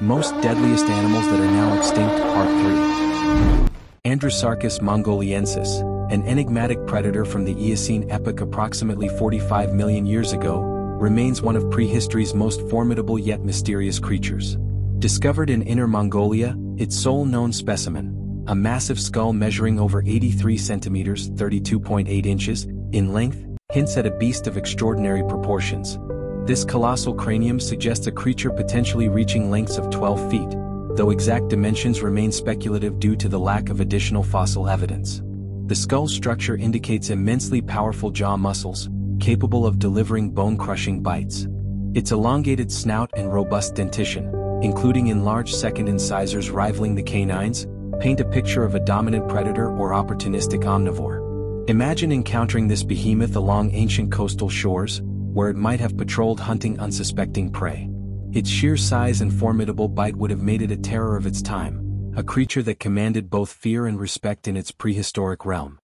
Most Deadliest Animals That Are Now Extinct Part 3 Andrewsarchus mongoliensis, an enigmatic predator from the Eocene epoch approximately 45 million years ago, remains one of prehistory's most formidable yet mysterious creatures. Discovered in Inner Mongolia, its sole known specimen, a massive skull measuring over 83 centimeters 32.8 inches in length, hints at a beast of extraordinary proportions. This colossal cranium suggests a creature potentially reaching lengths of 12 feet, though exact dimensions remain speculative due to the lack of additional fossil evidence. The skull structure indicates immensely powerful jaw muscles, capable of delivering bone-crushing bites. Its elongated snout and robust dentition, including enlarged second incisors rivaling the canines, paint a picture of a dominant predator or opportunistic omnivore. Imagine encountering this behemoth along ancient coastal shores, where it might have patrolled hunting unsuspecting prey. Its sheer size and formidable bite would have made it a terror of its time, a creature that commanded both fear and respect in its prehistoric realm.